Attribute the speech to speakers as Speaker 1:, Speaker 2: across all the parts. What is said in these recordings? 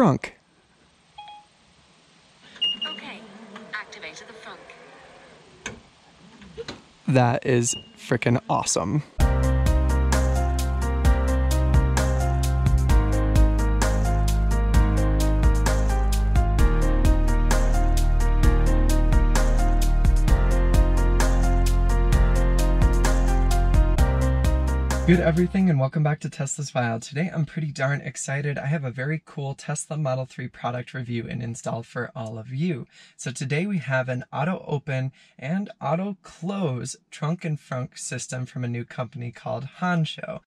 Speaker 1: frunk.
Speaker 2: Okay, activated the frunk.
Speaker 1: That is freaking awesome. Good everything and welcome back to Tesla's Wild. Today I'm pretty darn excited. I have a very cool Tesla Model 3 product review and install for all of you. So today we have an auto open and auto close trunk and frunk system from a new company called Hansshow.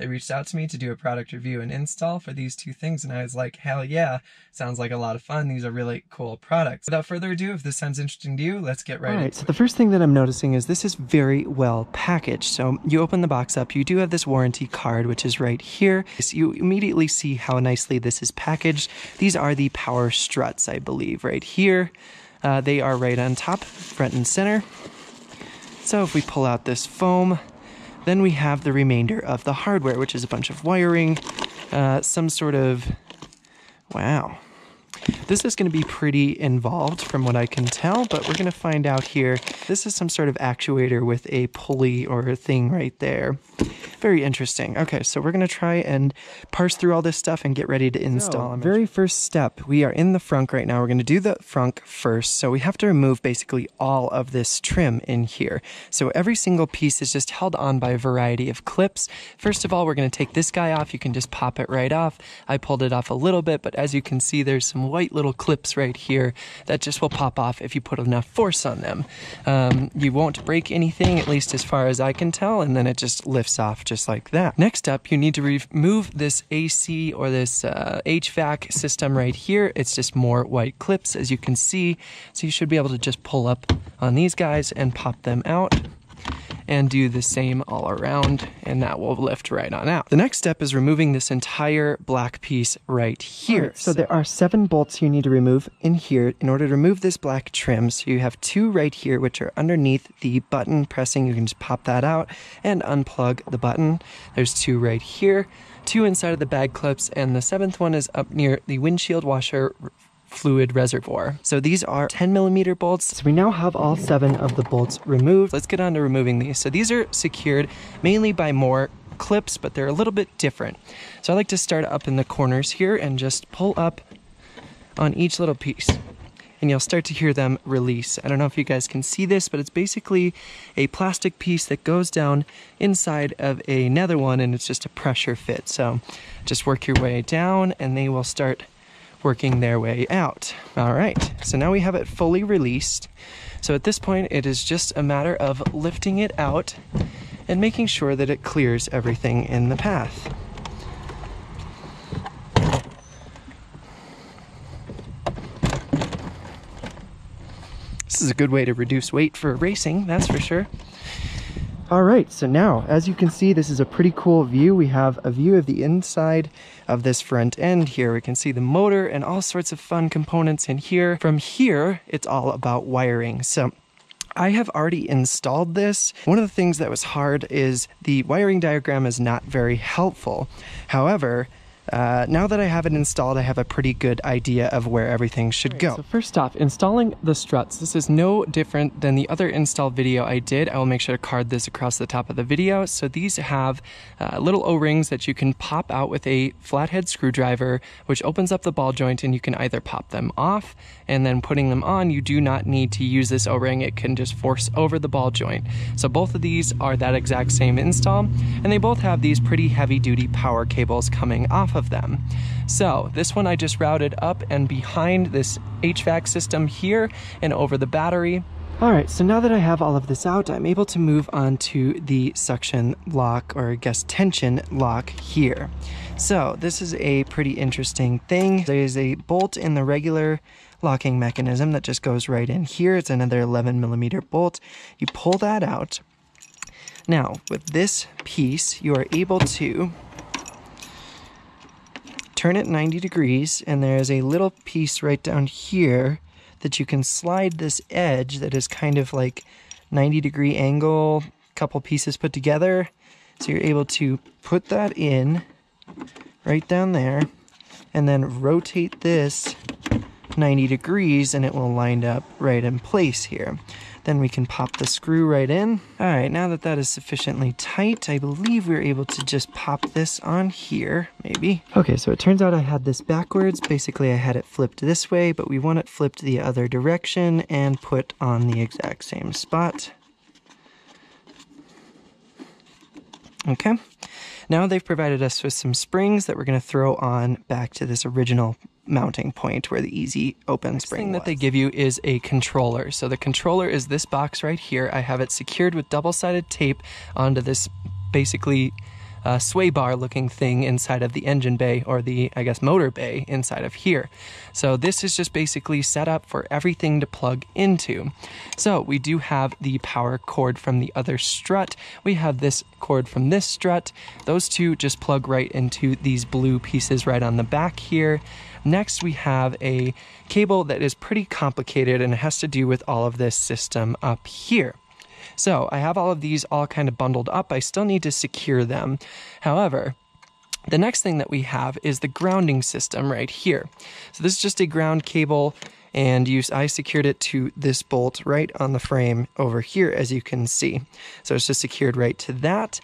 Speaker 1: They reached out to me to do a product review and install for these two things, and I was like, hell yeah, sounds like a lot of fun. These are really cool products. Without further ado, if this sounds interesting to you, let's get right All right, so the first thing that I'm noticing is this is very well packaged. So you open the box up, you do have this warranty card, which is right here. So you immediately see how nicely this is packaged. These are the power struts, I believe, right here. Uh, they are right on top, front and center. So if we pull out this foam, then we have the remainder of the hardware, which is a bunch of wiring, uh, some sort of, wow, this is going to be pretty involved from what I can tell, but we're going to find out here. This is some sort of actuator with a pulley or a thing right there. Very interesting. Okay, so we're going to try and parse through all this stuff and get ready to install. So, very first step, we are in the frunk right now. We're going to do the frunk first. So we have to remove basically all of this trim in here. So every single piece is just held on by a variety of clips. First of all, we're going to take this guy off. You can just pop it right off. I pulled it off a little bit, but as you can see, there's some white little clips right here that just will pop off if you put enough force on them. Um, you won't break anything, at least as far as I can tell, and then it just lifts off just like that. Next up, you need to remove this AC or this uh, HVAC system right here. It's just more white clips, as you can see. So you should be able to just pull up on these guys and pop them out and do the same all around and that will lift right on out. The next step is removing this entire black piece right here. Right, so, so there are seven bolts you need to remove in here in order to remove this black trim. So you have two right here which are underneath the button pressing. You can just pop that out and unplug the button. There's two right here two inside of the bag clips, and the seventh one is up near the windshield washer fluid reservoir. So these are 10 millimeter bolts. So we now have all seven of the bolts removed. Let's get on to removing these. So these are secured mainly by more clips, but they're a little bit different. So I like to start up in the corners here and just pull up on each little piece and you'll start to hear them release. I don't know if you guys can see this, but it's basically a plastic piece that goes down inside of another one and it's just a pressure fit. So just work your way down and they will start working their way out. All right, so now we have it fully released. So at this point, it is just a matter of lifting it out and making sure that it clears everything in the path. This is a good way to reduce weight for racing, that's for sure. All right, so now, as you can see, this is a pretty cool view. We have a view of the inside of this front end here. We can see the motor and all sorts of fun components in here. From here, it's all about wiring. So I have already installed this. One of the things that was hard is the wiring diagram is not very helpful. However, uh, now that I have it installed, I have a pretty good idea of where everything should right, go. So first off, installing the struts. This is no different than the other install video I did. I will make sure to card this across the top of the video. So these have uh, little O-rings that you can pop out with a flathead screwdriver, which opens up the ball joint and you can either pop them off and then putting them on, you do not need to use this O-ring. It can just force over the ball joint. So both of these are that exact same install and they both have these pretty heavy duty power cables coming off of of them. So this one I just routed up and behind this HVAC system here and over the battery. All right, so now that I have all of this out, I'm able to move on to the suction lock, or I guess tension lock here. So this is a pretty interesting thing. There's a bolt in the regular locking mechanism that just goes right in here. It's another 11 millimeter bolt. You pull that out. Now, with this piece, you are able to turn it 90 degrees and there's a little piece right down here that you can slide this edge that is kind of like 90 degree angle, couple pieces put together. So you're able to put that in right down there and then rotate this 90 degrees and it will line up right in place here. Then we can pop the screw right in. All right, now that that is sufficiently tight, I believe we're able to just pop this on here, maybe. Okay, so it turns out I had this backwards. Basically, I had it flipped this way, but we want it flipped the other direction and put on the exact same spot. Okay, now they've provided us with some springs that we're going to throw on back to this original mounting point where the easy open spring thing was. that they give you is a controller. So the controller is this box right here. I have it secured with double-sided tape onto this basically uh, sway bar looking thing inside of the engine bay or the, I guess, motor bay inside of here. So this is just basically set up for everything to plug into. So we do have the power cord from the other strut. We have this cord from this strut. Those two just plug right into these blue pieces right on the back here. Next, we have a cable that is pretty complicated and has to do with all of this system up here. So I have all of these all kind of bundled up. I still need to secure them. However, the next thing that we have is the grounding system right here. So this is just a ground cable and you, I secured it to this bolt right on the frame over here as you can see. So it's just secured right to that.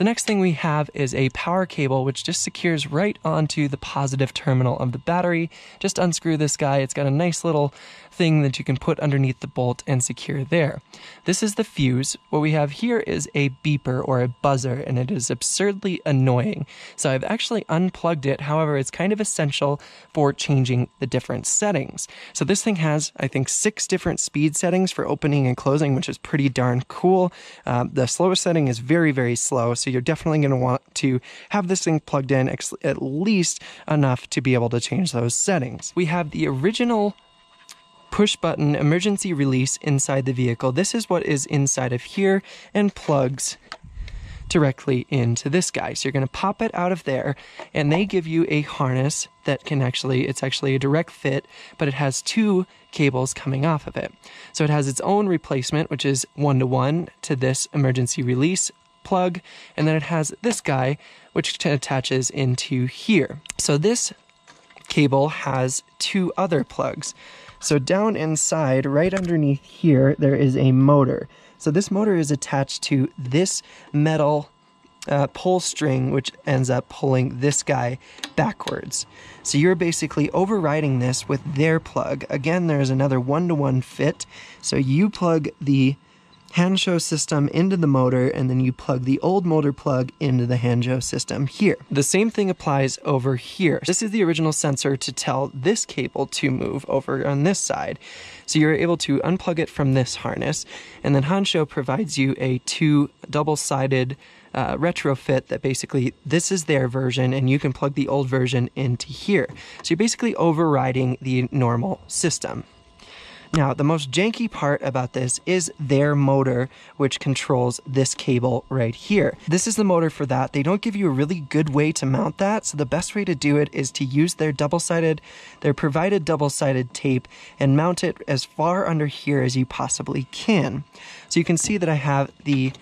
Speaker 1: The next thing we have is a power cable which just secures right onto the positive terminal of the battery. Just unscrew this guy. It's got a nice little thing that you can put underneath the bolt and secure there. This is the fuse. What we have here is a beeper or a buzzer and it is absurdly annoying. So I've actually unplugged it. However, it's kind of essential for changing the different settings. So this thing has, I think, six different speed settings for opening and closing, which is pretty darn cool. Um, the slowest setting is very, very slow. So you're definitely going to want to have this thing plugged in at least enough to be able to change those settings. We have the original push button emergency release inside the vehicle. This is what is inside of here and plugs directly into this guy. So you're going to pop it out of there and they give you a harness that can actually, it's actually a direct fit, but it has two cables coming off of it. So it has its own replacement, which is one to one to this emergency release plug, and then it has this guy, which attaches into here. So this cable has two other plugs. So down inside, right underneath here, there is a motor. So this motor is attached to this metal uh, pull string, which ends up pulling this guy backwards. So you're basically overriding this with their plug. Again, there's another one-to-one -one fit. So you plug the Hansshow system into the motor and then you plug the old motor plug into the Hansshow system here. The same thing applies over here. This is the original sensor to tell this cable to move over on this side. So you're able to unplug it from this harness and then Hansshow provides you a two double-sided uh, retrofit that basically this is their version and you can plug the old version into here. So you're basically overriding the normal system. Now, the most janky part about this is their motor, which controls this cable right here. This is the motor for that. They don't give you a really good way to mount that, so the best way to do it is to use their double-sided, their provided double-sided tape and mount it as far under here as you possibly can. So you can see that I have the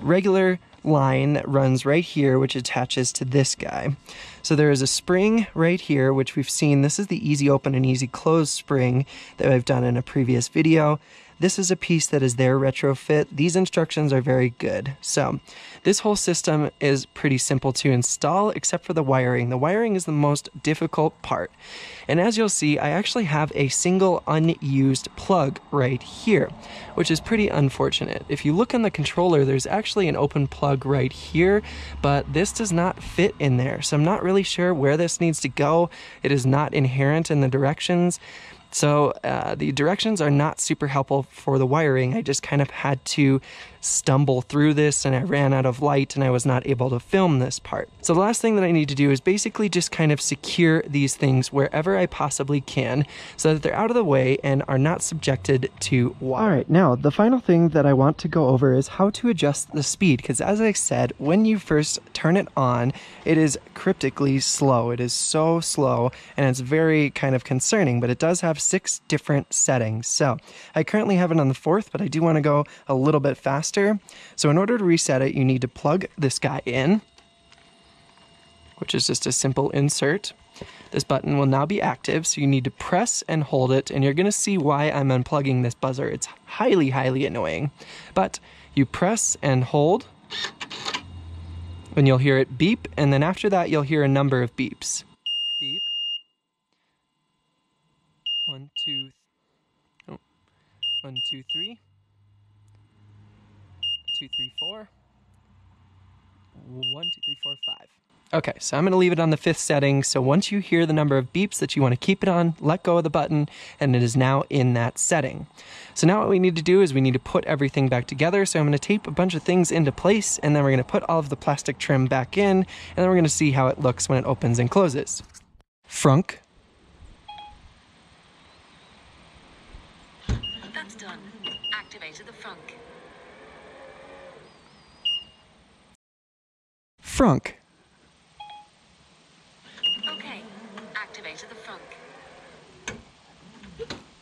Speaker 1: regular line that runs right here, which attaches to this guy. So there is a spring right here, which we've seen. This is the easy open and easy close spring that I've done in a previous video. This is a piece that is their retrofit. These instructions are very good. So this whole system is pretty simple to install except for the wiring. The wiring is the most difficult part. And as you'll see, I actually have a single unused plug right here, which is pretty unfortunate. If you look on the controller, there's actually an open plug right here, but this does not fit in there. So I'm not really sure where this needs to go. It is not inherent in the directions. So uh, the directions are not super helpful for the wiring. I just kind of had to stumble through this and I ran out of light and I was not able to film this part. So the last thing that I need to do is basically just kind of secure these things wherever I possibly can so that they're out of the way and are not subjected to water. All right, now the final thing that I want to go over is how to adjust the speed because as I said, when you first turn it on, it is cryptically slow. It is so slow and it's very kind of concerning, but it does have six different settings. So I currently have it on the fourth, but I do want to go a little bit faster. So in order to reset it, you need to plug this guy in, which is just a simple insert. This button will now be active, so you need to press and hold it, and you're going to see why I'm unplugging this buzzer. It's highly, highly annoying. But you press and hold, and you'll hear it beep, and then after that, you'll hear a number of beeps. Beep. One, two, oh, one, two, three. Two, three, four. One, two, three, four, five. Okay, so I'm going to leave it on the fifth setting. So once you hear the number of beeps that you want to keep it on, let go of the button, and it is now in that setting. So now what we need to do is we need to put everything back together. So I'm going to tape a bunch of things into place, and then we're going to put all of the plastic trim back in, and then we're going to see how it looks when it opens and closes. Frunk.
Speaker 2: That's done. Activated the frunk.
Speaker 1: Frunk.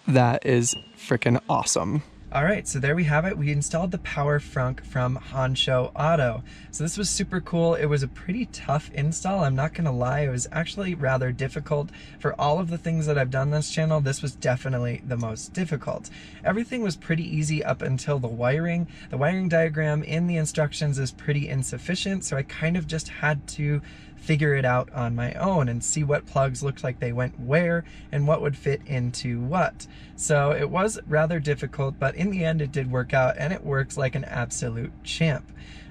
Speaker 1: That is freaking awesome. All right, so there we have it. We installed the Power Frunk from Hansshow Auto. So this was super cool. It was a pretty tough install. I'm not gonna lie, it was actually rather difficult. For all of the things that I've done on this channel, this was definitely the most difficult. Everything was pretty easy up until the wiring. The wiring diagram in the instructions is pretty insufficient, so I kind of just had to figure it out on my own and see what plugs looked like they went where and what would fit into what. So it was rather difficult, but in the end it did work out and it works like an absolute champ.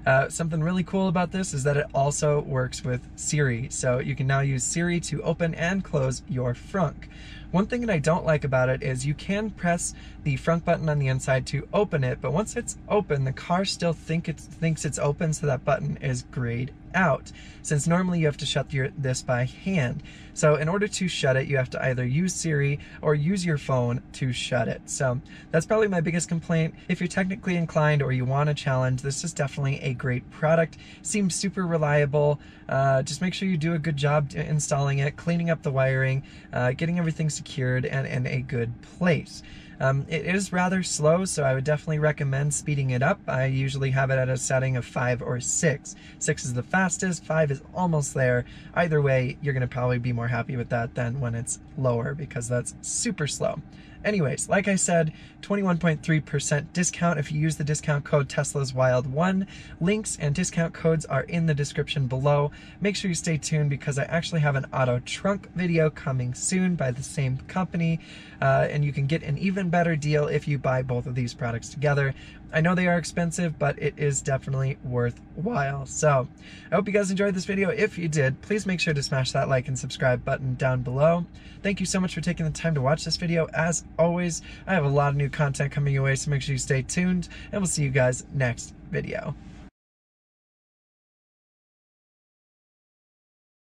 Speaker 1: Uh, something really cool about this is that it also works with Siri. So you can now use Siri to open and close your frunk. One thing that I don't like about it is you can press the frunk button on the inside to open it, but once it's open, the car still think it thinks it's open, so that button is grayed out, since normally you have to shut your, this by hand. So in order to shut it, you have to either use Siri or use your phone to shut it. So that's probably my biggest complaint. If you're technically inclined or you want a challenge, this is definitely a great product. Seems super reliable. Uh, just make sure you do a good job installing it, cleaning up the wiring, uh, getting everything secured and in a good place. Um, it is rather slow, so I would definitely recommend speeding it up. I usually have it at a setting of 5 or 6. 6 is the fastest, 5 is almost there. Either way, you're going to probably be more happy with that than when it's lower because that's super slow. Anyways, like I said, 21.3% discount if you use the discount code Tesla's Wild One. Links and discount codes are in the description below. Make sure you stay tuned because I actually have an auto trunk video coming soon by the same company, uh, and you can get an even better deal if you buy both of these products together. I know they are expensive, but it is definitely worthwhile. So I hope you guys enjoyed this video. If you did, please make sure to smash that like and subscribe button down below. Thank you so much for taking the time to watch this video. As always, I have a lot of new content coming your way, so make sure you stay tuned, and we'll see you guys next video.